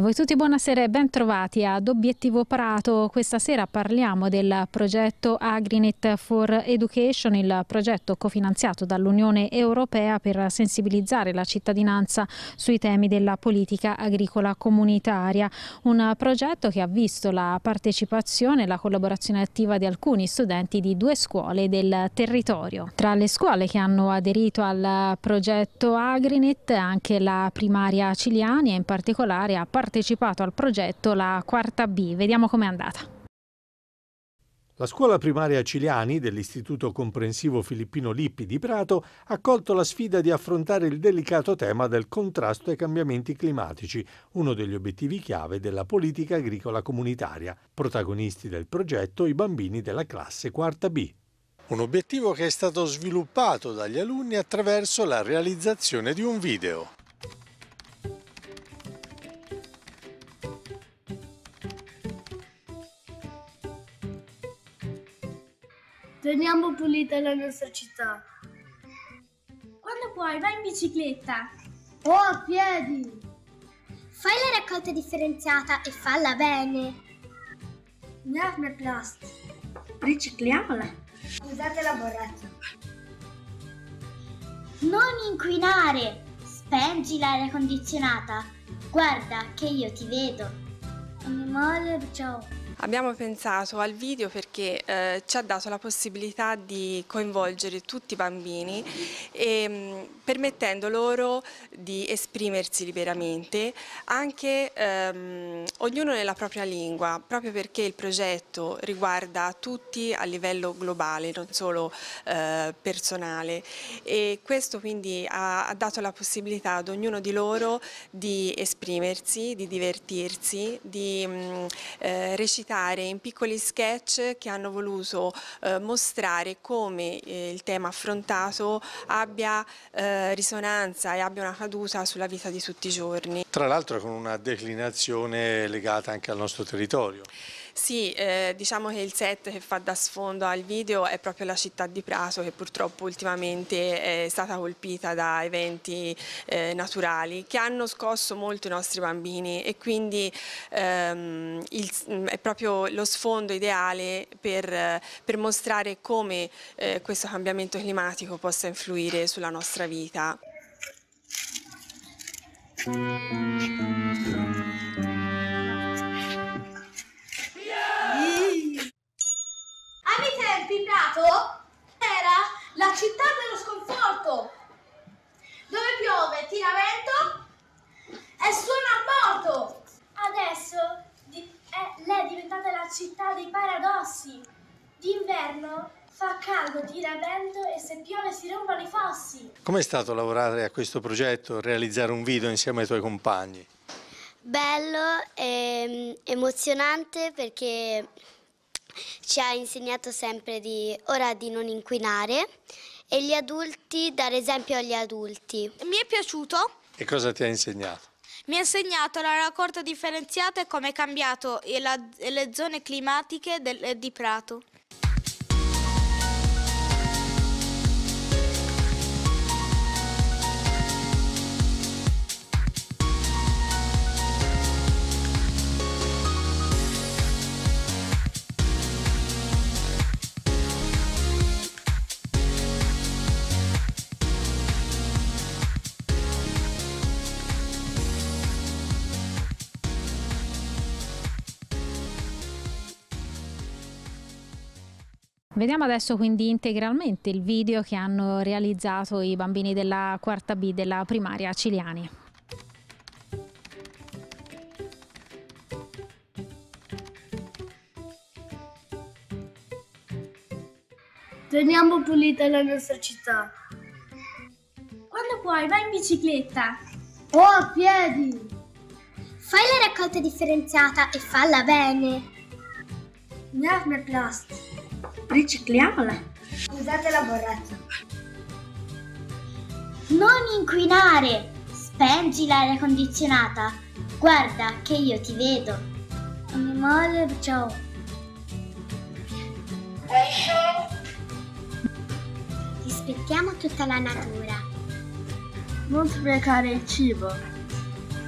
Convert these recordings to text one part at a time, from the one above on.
A voi tutti buonasera e ben trovati ad Obiettivo Prato. Questa sera parliamo del progetto Agrinet for Education, il progetto cofinanziato dall'Unione Europea per sensibilizzare la cittadinanza sui temi della politica agricola comunitaria. Un progetto che ha visto la partecipazione e la collaborazione attiva di alcuni studenti di due scuole del territorio. Tra le scuole che hanno aderito al progetto Agrinet anche la primaria Ciliani e in particolare ha partecipato al progetto la quarta B. Vediamo com'è andata. La scuola primaria Ciliani dell'Istituto Comprensivo Filippino Lippi di Prato ha colto la sfida di affrontare il delicato tema del contrasto ai cambiamenti climatici, uno degli obiettivi chiave della politica agricola comunitaria. Protagonisti del progetto i bambini della classe quarta B. Un obiettivo che è stato sviluppato dagli alunni attraverso la realizzazione di un video. Teniamo pulita la nostra città. Quando puoi, vai in bicicletta. O a piedi. Fai la raccolta differenziata e falla bene. Nerve plast. Ricicliamola. Usate la borraccia. Non inquinare. Spengi l'aria condizionata. Guarda che io ti vedo. Animale, ciao. Abbiamo pensato al video perché eh, ci ha dato la possibilità di coinvolgere tutti i bambini e, mh, permettendo loro di esprimersi liberamente, anche ehm, ognuno nella propria lingua, proprio perché il progetto riguarda tutti a livello globale, non solo eh, personale. E questo quindi ha, ha dato la possibilità ad ognuno di loro di esprimersi, di divertirsi, di mh, eh, recitare in piccoli sketch che hanno voluto eh, mostrare come eh, il tema affrontato abbia eh, risonanza e abbia una caduta sulla vita di tutti i giorni. Tra l'altro con una declinazione legata anche al nostro territorio. Sì, eh, diciamo che il set che fa da sfondo al video è proprio la città di Prato che purtroppo ultimamente è stata colpita da eventi eh, naturali che hanno scosso molto i nostri bambini e quindi ehm, il, è proprio lo sfondo ideale per, per mostrare come eh, questo cambiamento climatico possa influire sulla nostra vita. Prato era la città dello sconforto, dove piove, tira vento e suona a morto. Adesso di- è- lei è diventata la città dei paradossi. D'inverno fa caldo, tira vento e se piove si rompono i fossi. Com'è stato lavorare a questo progetto, realizzare un video insieme ai tuoi compagni? Bello e emozionante perché ci ha insegnato sempre di ora di non inquinare e gli adulti dare esempio agli adulti. Mi è piaciuto, E cosa ti ha insegnato? mi ha insegnato la raccolta differenziata e come è cambiato e la- e le zone climatiche del- di Prato. Vediamo adesso quindi integralmente il video che hanno realizzato i bambini della quarta B della primaria Ciliani. Teniamo pulita la nostra città. Quando puoi, vai in bicicletta. O a piedi. Fai la raccolta differenziata e falla bene. Nerve plast. Ricicliamola. Usate la borraccia. Non inquinare. Spengi l'aria condizionata. Guarda che io ti vedo. Animale, ciao. Rispettiamo tutta la natura. Non sprecare il cibo.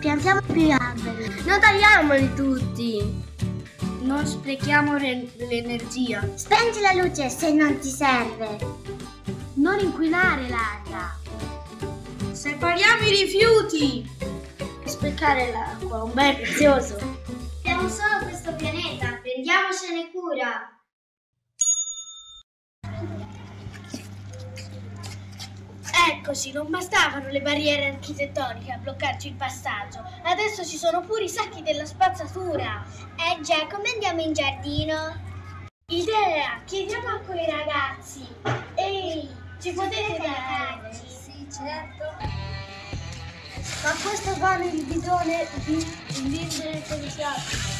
Piantiamo più alberi. Non tagliamoli tutti. Non sprechiamo l'energia. Spenti la luce se non ti serve. Non inquinare l'aria. Separiamo i rifiuti. Sprecare l'acqua, un bel prezioso. Abbiamo solo questo pianeta, prendiamocene cura. Eccoci, non bastavano le barriere architettoniche a bloccarci il passaggio, adesso ci sono pure i sacchi della spazzatura. Eh già, come andiamo in giardino? Idea, chiediamo a quei ragazzi. Ehi, ci potete dare? Sì, certo. Ma questo va nel bidone di l'intelligenza. Bravi,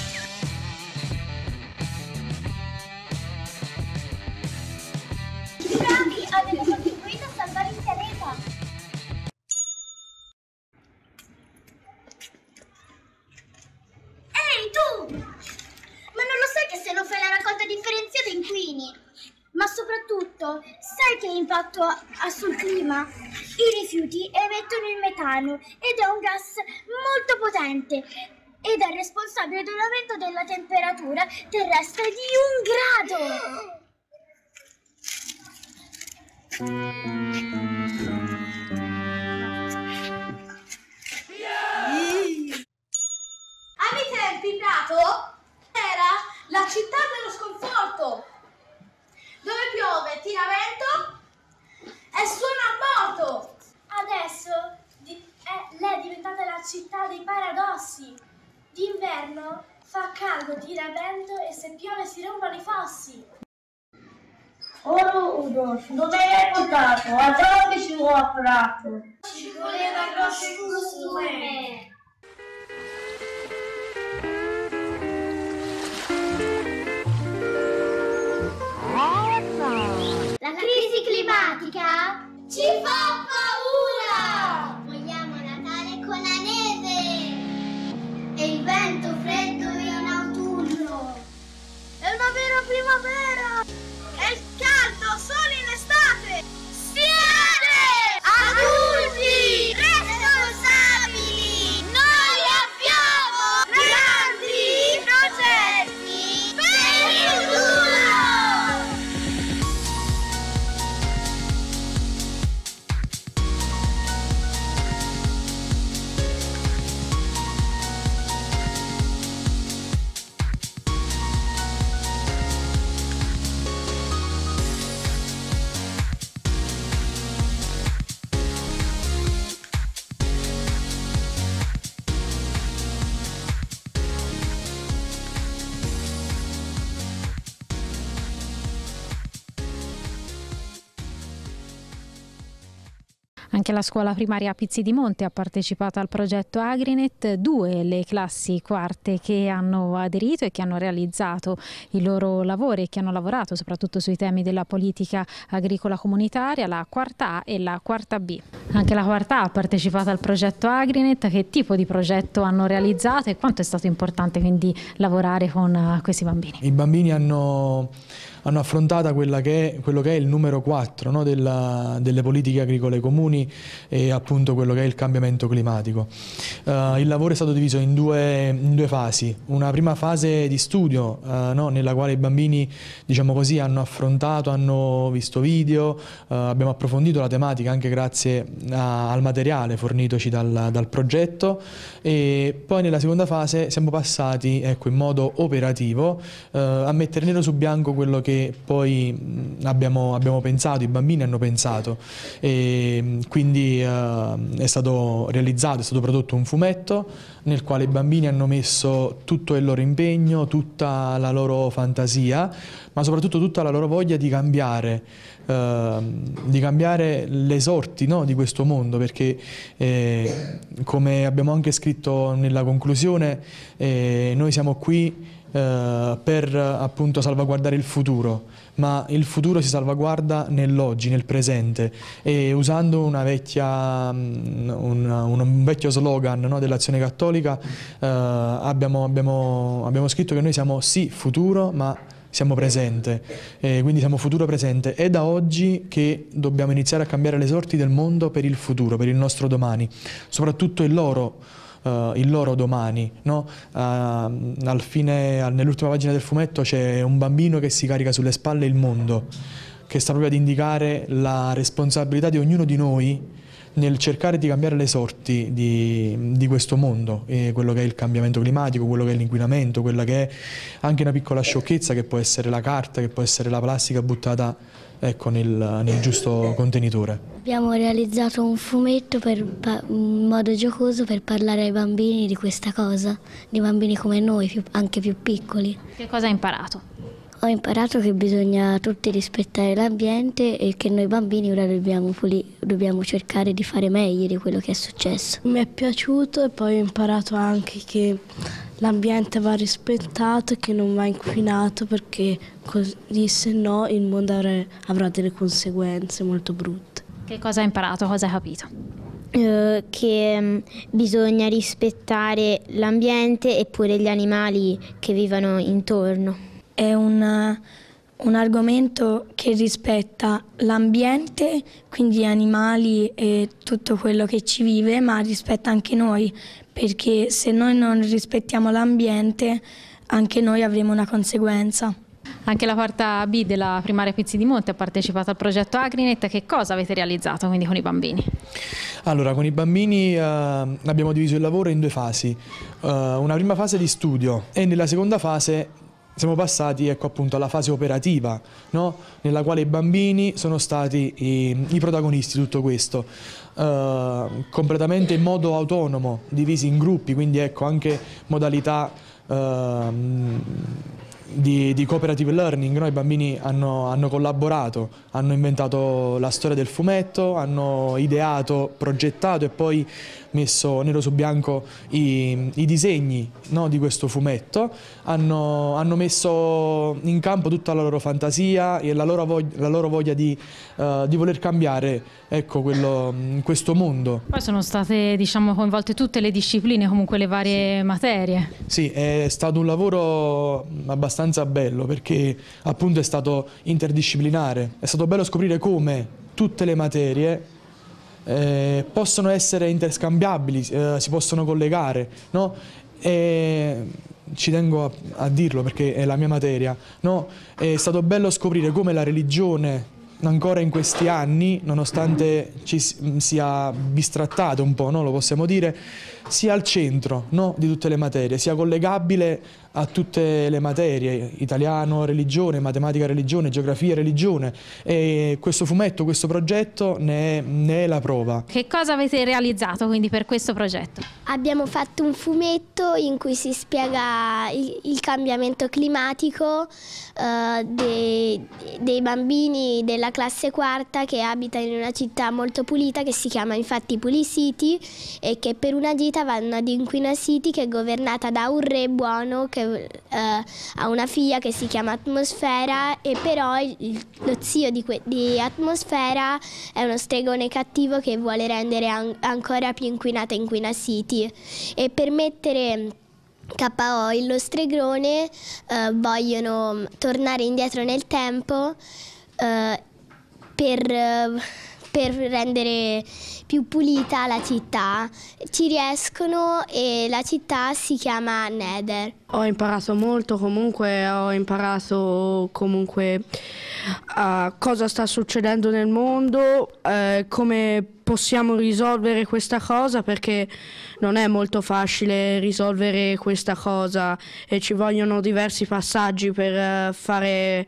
soprattutto, sai che impatto ha sul clima? I rifiuti emettono il metano ed è un gas molto potente ed è responsabile dell'aumento della temperatura terrestre di un grado. Ai tempi Prato era la città dello sconforto, dove piove, tira vento e suona a morto. Adesso di- è- lei è diventata la città dei paradossi. D'inverno fa caldo, tira vento e se piove si rompono i fossi. Oro Udo, dove l'hai portato? A dove ci vuoi apparato? Ci voleva grosse fume. La crisi climatica ci fa paura! Primavera! Anche la scuola primaria Pizzi di Monte ha partecipato al progetto Agrinet, due le classi quarte che hanno aderito e che hanno realizzato i loro lavori e che hanno lavorato soprattutto sui temi della politica agricola comunitaria, la quarta A e la quarta B. Anche la quarta A ha partecipato al progetto Agrinet, che tipo di progetto hanno realizzato e quanto è stato importante quindi lavorare con eh, questi bambini? I bambini hanno, hanno affrontato che è- quello che è il numero 4 no, della- delle politiche agricole comuni e appunto quello che è il cambiamento climatico. Eh, il lavoro è stato diviso in due, in due fasi. Una prima fase di studio eh, no, nella quale i bambini diciamo così, hanno affrontato, hanno visto video, eh, abbiamo approfondito la tematica anche grazie a- al materiale fornitoci dal, dal progetto e poi nella seconda fase siamo passati ecco, in modo operativo a mettere nero su bianco quello che poi mh, abbiamo, abbiamo pensato, i bambini hanno pensato. E quindi eh, è stato realizzato, è stato prodotto un fumetto nel quale i bambini hanno messo tutto il loro impegno, tutta la loro fantasia, ma soprattutto tutta la loro voglia di cambiare, ehm, di cambiare le sorti no, di questo mondo, perché eh, come abbiamo anche scritto nella conclusione, eh, noi siamo qui eh, per appunto salvaguardare il futuro, ma il futuro si salvaguarda nell'oggi, nel presente. E usando vecchia, mm, un, un vecchio slogan no, dell'azione cattolica eh, abbiamo, abbiamo- abbiamo scritto che noi siamo sì futuro, ma siamo presente, Eh, quindi siamo futuro presente. È da oggi che dobbiamo iniziare a cambiare le sorti del mondo per il futuro, per il nostro domani, soprattutto il loro uh, il loro domani. No? Uh, nell'ultima pagina del fumetto c'è un bambino che si carica sulle spalle il mondo, che sta proprio ad indicare la responsabilità di ognuno di noi nel cercare di cambiare le sorti di, di questo mondo, eh, quello che è il cambiamento climatico, quello che è l'inquinamento, quella che è anche una piccola sciocchezza che può essere la carta, che può essere la plastica buttata ecco, nel, nel, giusto contenitore. Abbiamo realizzato un fumetto per, in modo giocoso per parlare ai bambini di questa cosa, di bambini come noi, più, anche più piccoli. Che cosa hai imparato? Ho imparato che bisogna tutti rispettare l'ambiente e che noi bambini ora dobbiamo, dobbiamo, cercare di fare meglio di quello che è successo. Mi è piaciuto e poi ho imparato anche che l'ambiente va rispettato e che non va inquinato perché così se no il mondo avrà delle conseguenze molto brutte. Che cosa hai imparato? Cosa hai capito? Uh, che um, bisogna rispettare l'ambiente e pure gli animali che vivono intorno è un, un argomento che rispetta l'ambiente, quindi gli animali e tutto quello che ci vive, ma rispetta anche noi, perché se noi non rispettiamo l'ambiente, anche noi avremo una conseguenza. Anche la quarta B della primaria Pizzi di Monte ha partecipato al progetto Agrinet. Che cosa avete realizzato quindi con i bambini? Allora, con i bambini eh, abbiamo diviso il lavoro in due fasi. Uh, una prima fase di studio e nella seconda fase siamo passati ecco, appunto, alla fase operativa, no? nella quale i bambini sono stati i, i protagonisti di tutto questo, uh, completamente in modo autonomo, divisi in gruppi, quindi ecco anche modalità uh, di, di, cooperative learning, no? i bambini hanno, hanno, collaborato, hanno inventato la storia del fumetto, hanno ideato, progettato e poi messo nero su bianco i, i disegni no, di questo fumetto, hanno, hanno, messo in campo tutta la loro fantasia e la loro voglia, la loro voglia di, uh, di, voler cambiare ecco, quello, questo mondo. Poi sono state diciamo, coinvolte tutte le discipline, comunque le varie sì. materie. Sì, è stato un lavoro abbastanza bello perché appunto è stato interdisciplinare, è stato bello scoprire come tutte le materie eh, possono essere interscambiabili, eh, si possono collegare, no? E ci tengo a, a, dirlo perché è la mia materia, no? È stato bello scoprire come la religione ancora in questi anni, nonostante ci sia bistrattato un po', no? lo possiamo dire, sia al centro no? di tutte le materie, sia collegabile a tutte le materie, italiano, religione, matematica, religione, geografia, religione e questo fumetto, questo progetto ne è, ne è, la prova. Che cosa avete realizzato quindi per questo progetto? Abbiamo fatto un fumetto in cui si spiega il, il cambiamento climatico uh, dei, dei bambini della classe quarta che abitano in una città molto pulita che si chiama infatti Pulicity e che per una gita vanno ad Inquina City che è governata da un re buono che eh, ha una figlia che si chiama Atmosfera e però il, lo zio di, di, Atmosfera è uno stregone cattivo che vuole rendere an ancora più inquinata Inquina City. E per mettere KO lo stregone eh, vogliono tornare indietro nel tempo eh, per per rendere più pulita la città. Ci riescono e la città si chiama Nether. Ho imparato molto, comunque ho imparato comunque uh, cosa sta succedendo nel mondo, uh, come possiamo risolvere questa cosa perché non è molto facile risolvere questa cosa e ci vogliono diversi passaggi per uh, fare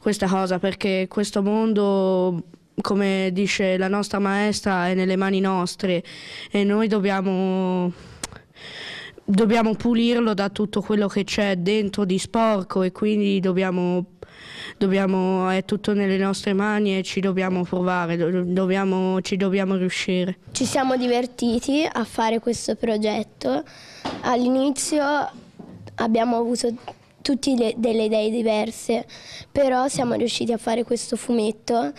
questa cosa perché questo mondo come dice la nostra maestra, è nelle mani nostre e noi dobbiamo, dobbiamo pulirlo da tutto quello che c'è dentro di sporco e quindi dobbiamo, dobbiamo, è tutto nelle nostre mani e ci dobbiamo provare, dobbiamo, ci dobbiamo riuscire. Ci siamo divertiti a fare questo progetto. All'inizio abbiamo avuto tutte delle idee diverse, però siamo riusciti a fare questo fumetto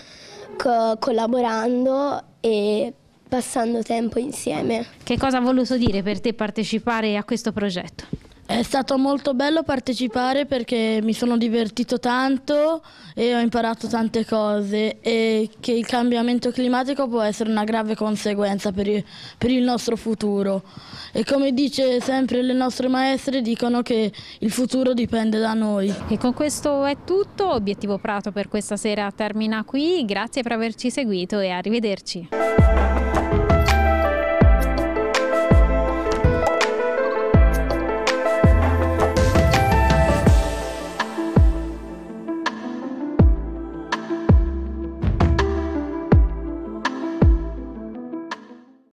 co collaborando e passando tempo insieme. Che cosa ha voluto dire per te partecipare a questo progetto? È stato molto bello partecipare perché mi sono divertito tanto e ho imparato tante cose e che il cambiamento climatico può essere una grave conseguenza per il, nostro futuro. E come dice sempre le nostre maestre dicono che il futuro dipende da noi. E con questo è tutto, Obiettivo Prato per questa sera termina qui, grazie per averci seguito e arrivederci.